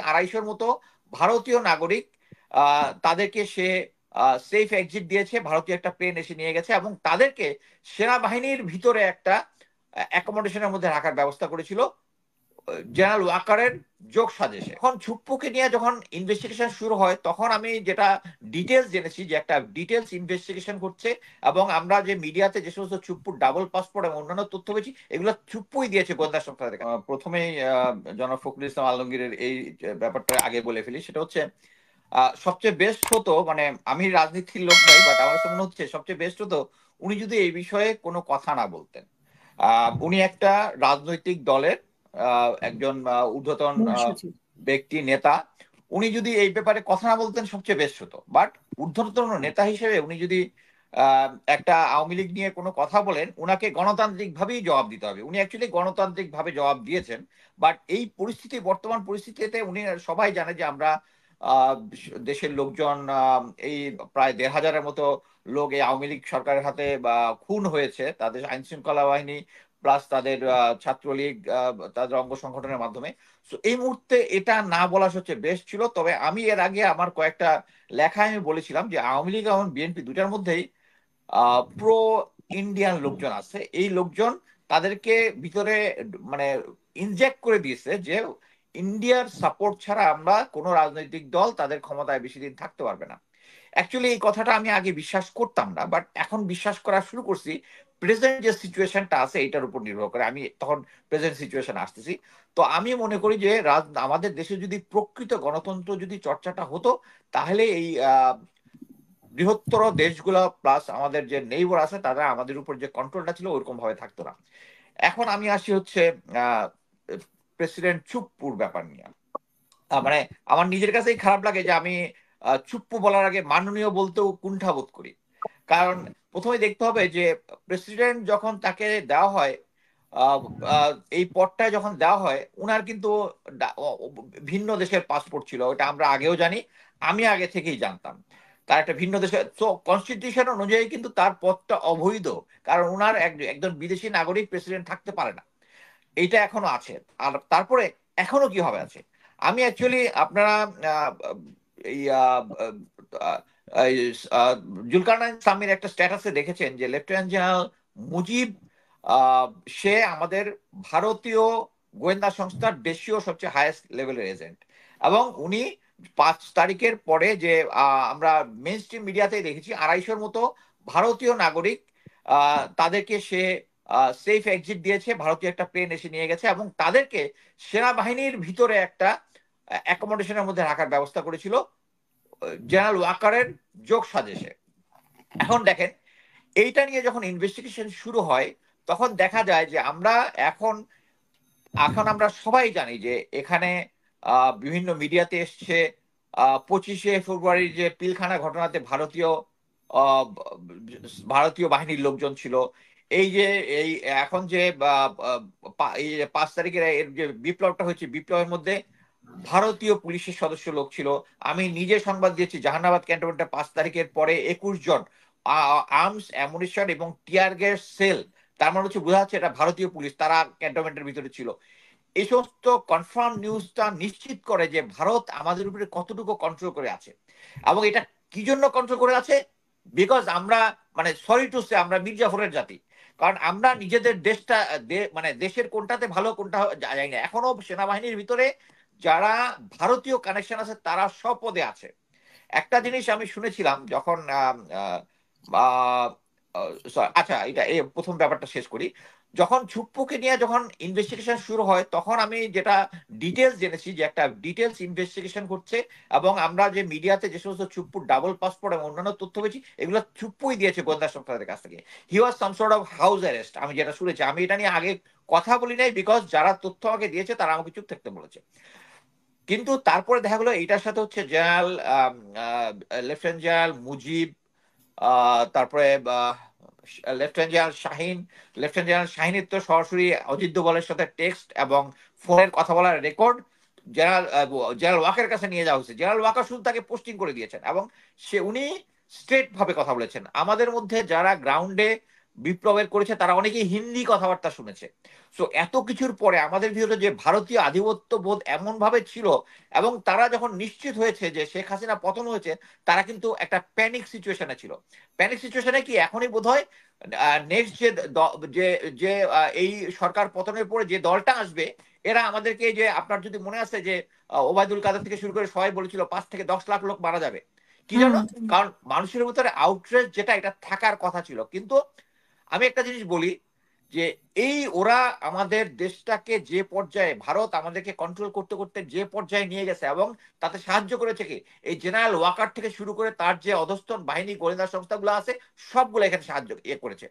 আড়াইশোর মতো ভারতীয় নাগরিক তাদেরকে সে সেফ এক্সিট দিয়েছে, ভারতীয় একটা প্লেন এসে নিয়ে গেছে এবং তাদেরকে সেনাবাহিনীর ভিতরে একটা অ্যাকোমোডেশনের মধ্যে রাখার ব্যবস্থা করেছিল। জেনারেল ওয়াকারের যোগ সাজেশে। এখন ছুপ্পুকে নিয়ে যখন ইনভেস্টিগেশন শুরু হয়, তখন আমি যেটা ডিটেলস জেনেছি যে একটা ডিটেলস ইনভেস্টিগেশন করছে এবং আমরা যে মিডিয়াতে যে সমস্ত ছুপ্পুর ডাবল পাসপোর্ট এবং অন্যান্য তথ্য পেয়েছি, এগুলো ছুপ্পুই দিয়েছে গোয়েন্দা থেকে। প্রথমেই জনাব ফখরুল ইসলাম আলমগীরের এই ব্যাপারটা আগে বলে ফেলি। সেটা হচ্ছে সবচেয়ে বেস্ট হতো মানে আমি রাজনীতির লোক নই বাট আমার মনে হচ্ছে সবচেয়ে বেস্ট হতো উনি যদি এই বিষয়ে কোনো কথা না বলতেন। উনি একটা রাজনৈতিক দলের একজন ঊর্ধ্বতন ব্যক্তি নেতা উনি যদি এই ব্যাপারে কথা না বলতেন সবচেয়ে বেস্ট হতো। বাট ঊর্ধ্বতন নেতা হিসেবে উনি যদি একটা আওয়ামী লীগ নিয়ে কোনো কথা বলেন উনাকে গণতান্ত্রিক ভাবেই জবাব দিতে হবে। উনি অ্যাকচুয়ালি গণতান্ত্রিক ভাবে জবাব দিয়েছেন। বাট এই পরিস্থিতি বর্তমান পরিস্থিতিতে উনি সবাই জানে যে আমরা দেশের লোকজন এই প্রায় দেড় হাজারের মতো লোক এই আওয়ামী লীগ সরকারের হাতে বা খুন হয়েছে। তাদের আইন শৃঙ্খলা বাহিনী প্লাস তাদের ছাত্রলীগ তাদের অঙ্গ সংগঠনের মাধ্যমে। তো এই মুহূর্তে এটা না বলা হচ্ছে বেশ ছিল, তবে আমি এর আগে আমার কয়েকটা লেখায় আমি বলেছিলাম যে আওয়ামী লীগ এবং বিএনপি দুটার মধ্যেই প্রো ইন্ডিয়ান লোকজন আছে। এই লোকজন তাদেরকে ভিতরে মানে ইনজেক্ট করে দিয়েছে যে ইন্ডিয়ার সাপোর্ট ছাড়া আমরা কোনো রাজনৈতিক দল তাদের ক্ষমতায় বেশি দিন থাকতে পারবে না। অ্যাকচুয়ালি এই কথাটা আমি আগে বিশ্বাস করতাম না বাট এখন বিশ্বাস করা শুরু করছি। প্রেজেন্ট যে সিচুয়েশনটা আছে, এটার উপর নির্ভর করে। আমি তখন প্রেজেন্ট সিচুয়েশন আসতেছি। তো আমি মনে করি যে রাজ, আমাদের দেশে যদি প্রকৃত গণতন্ত্র যদি চর্চাটা হতো, তাহলে এই বৃহত্তর দেশগুলো প্লাস আমাদের যে নেইবার আছে, তারা আমাদের উপর যে কন্ট্রোলটা ছিল ওইরকম ভাবে থাকতো না। এখন আমি আসি হচ্ছে প্রেসিডেন্ট চুপ্পুর ব্যাপার নিয়ে। মানে আমার নিজের কাছেই খারাপ লাগে যে আমি চুপ্পু বলার আগে মাননীয় বলতেও কুণ্ঠাবোধ করি। কারণ প্রথমে দেখতে হবে যে প্রেসিডেন্ট যখন তাকে দেওয়া হয় এই পদটা যখন দেওয়া হয়, উনার কিন্তু ভিন্ন দেশের পাসপোর্ট ছিল, ওটা আমরা আগেও জানি, আমি আগে থেকেই জানতাম। তার একটা ভিন্ন দেশে তো কনস্টিটিউশন অনুযায়ী কিন্তু তার পদটা অবৈধ, কারণ উনার একজন বিদেশি নাগরিক প্রেসিডেন্ট থাকতে পারে না। এইটা এখনও আছে। আর তারপরে এখনও কি হবে আছে? আমি অ্যাকচুয়ালি আপনারা জুলকারনাইন সামির একটা স্ট্যাটাসে দেখেছেন যে লেফটেন্যান্ট জেনারেল মুজিব সে আমাদের ভারতীয় গোয়েন্দা সংস্থার দেশীয় সবচেয়ে হায়েস্ট লেভেলের এজেন্ট এবং উনি পাঁচ তারিখের পরে যে আমরা মেন স্ট্রিম মিডিয়াতেই দেখেছি, আড়াইশোর মতো ভারতীয় নাগরিক তাদেরকে সে সেফ এক্সিট দিয়েছে, ভারতীয় একটা প্লেন এসে নিয়ে গেছে এবং তাদেরকে সেনাবাহিনীর ভিতরে একটা অ্যাকোমোডেশনের মধ্যে রাখার ব্যবস্থা করেছিল জেনারেল ওয়াকারের যোগ সাজেশে। এখন দেখেন, এইটা নিয়ে যখন ইনভেস্টিগেশন শুরু হয়, তখন দেখা যায় যে আমরা এখন এখন আমরা সবাই জানি যে এখানে বিভিন্ন মিডিয়াতে এসছে পঁচিশে ফেব্রুয়ারির যে পিলখানা ঘটনাতে ভারতীয় ভারতীয় বাহিনীর লোকজন ছিল। এই যে, এই এখন যে পাঁচ তারিখের এর যে বিপ্লবটা হয়েছে, বিপ্লবের মধ্যে ভারতীয় পুলিশের সদস্য লোক ছিল। আমি নিজে সংবাদ দিয়েছি, জাহানাবাদ ক্যান্টনমেন্টে পাঁচ তারিখের পরে একুশ জন আর্মস, অ্যামুনিশন এবং টিয়ার গ্যাস সেল, তার মানে হচ্ছে বোঝা যাচ্ছে এটা ভারতীয় পুলিশ, তারা ক্যান্টনমেন্টের ভিতরে ছিল। এই সমস্ত কনফার্ম নিউজটা নিশ্চিত করে যে ভারত আমাদের উপরে কতটুকু কন্ট্রোল করে আছে। এবং এটা কি জন্য কন্ট্রোল করে আছে? বিকজ আমরা মানে সরি টু সে আমরা মির্জাফরের জাতি। কারণ আমরা নিজেদের দেশটা মানে দেশের কোনটাতে ভালো, কোনটা যাই না। এখনও সেনাবাহিনীর ভিতরে যারা ভারতীয় কানেকশন আছে, তারা পদে আছে। একটা জিনিস আমি শুনেছিলাম যখন আচ্ছা এটা এই প্রথম ব্যাপারটা শেষ করি। যখন ছুপ্পুকে নিয়ে যখন ইনভেস্টিগেশন শুরু হয়, তখন আমি যেটা ডিটেলস জেনেছি যে একটা ডিটেলস ইনভেস্টিগেশন করছে এবং আমরা যে মিডিয়াতে যে সমস্ত ছুপ্পুর ডাবল পাসপোর্ট এবং অন্যান্য তথ্য পেয়েছি, এগুলো ছুপ্পুই দিয়েছে গোয়েন্দা সংস্থাদের কাছ থেকে। He was some sort of house arrest আমি যেটা শুনেছি। আমি এটা নিয়ে আগে কথা বলি নাই বিকজ যারা তথ্য আমাকে দিয়েছে, তারা আমাকে চুপ থাকতে বলেছে। কিন্তু তারপরে দেখা গেলো এইটার সাথে হচ্ছে জেনারেল লেফটেন্যান্ট জেনারেল মুজিব তারপরে lieutenant general Shahin. Lieutenant general শাহিনের তো সরাসরি অজিত দোবলের সাথে টেক্সট এবং ফোনের কথা বলার রেকর্ড জেনারেল জেনারেল ওয়াকের কাছে নিয়ে যাওয়া হয়েছে। জেনারেল ওয়াকার শুধু তাকে পোস্টিং করে দিয়েছেন এবং সে উনি স্ট্রেট ভাবে কথা বলেছেন। আমাদের মধ্যে যারা গ্রাউন্ডে বিপ্লবের করেছে তারা অনেকেই হিন্দি কথাবার্তা শুনেছে। সো এত কিছুর পরে আমাদের ভিতরে যে ভারতীয় আধিপত্য বোধ এমন ভাবে ছিল এবং তারা যখন নিশ্চিত হয়েছে যে শেখ হাসিনা পতন হয়েছে তারা কিন্তু একটা প্যানিক সিচুয়েশনে ছিল। প্যানিক সিচুয়েশনে কি এখনই বোধ হয় নেক্সট যে যে এই সরকার পতনের পরে যে দলটা আসবে এরা আমাদেরকে যে আপনার যদি মনে আছে যে ওবায়দুল কাদের থেকে শুরু করে সবাই বলেছিল পাঁচ থেকে দশ লাখ লোক মারা যাবে। কি জানো? কারণ মানুষের ভিতরে আউটরেজ যেটা এটা থাকার কথা ছিল। কিন্তু আমি একটা জিনিস বলি যে এই ওরা আমাদের দেশটাকে যে পর্যায়ে, ভারত আমাদেরকে কন্ট্রোল করতে করতে যে পর্যায়ে নিয়ে গেছে এবং তাতে সাহায্য করেছে কি? এই জেনারেল ওয়াকার থেকে শুরু করে তার যে অধস্তন বাহিনী, গোয়েন্দা সংস্থাগুলো আছে, সবগুলো এখানে সাহায্য ইয়ে করেছে।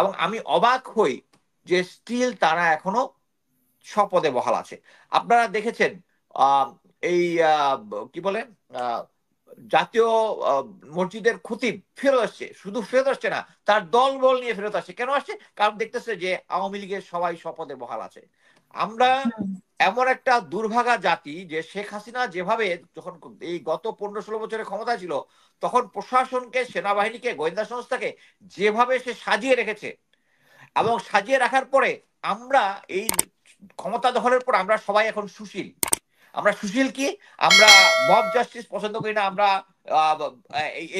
এবং আমি অবাক হই যে স্টিল তারা এখনও স্বপদে বহাল আছে। আপনারা দেখেছেন এই কি বলে জাতীয় মসজিদের খতিব ফেরত আসছে। শুধু ফেরত আসছে না, তার দল বল নিয়ে ফেরত আসছে। কেন আসছে? কারণ দেখতেছে যে আওয়ামী লীগের সবাই শপথে বহাল আছে। আমরা এমন একটা দুর্ভাগা জাতি যে শেখ হাসিনা যেভাবে যখন এই গত পনেরো ষোলো বছরের ক্ষমতা ছিল, তখন প্রশাসনকে, সেনাবাহিনীকে, গোয়েন্দা সংস্থাকে যেভাবে সে সাজিয়ে রেখেছে এবং সাজিয়ে রাখার পরে আমরা এই ক্ষমতা দখলের পর আমরা সবাই এখন সুশীল। আমরা সুশীল কি? আমরা মব জাস্টিস পছন্দ করি না, আমরা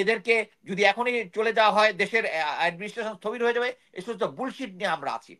এদেরকে যদি এখনই চলে যাওয়া হয়, দেশের অ্যাডমিনিস্ট্রেশন স্থবির হয়ে যাবে, এই সমস্ত বুলশিট নিয়ে আমরা আছি।